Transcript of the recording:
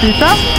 Tita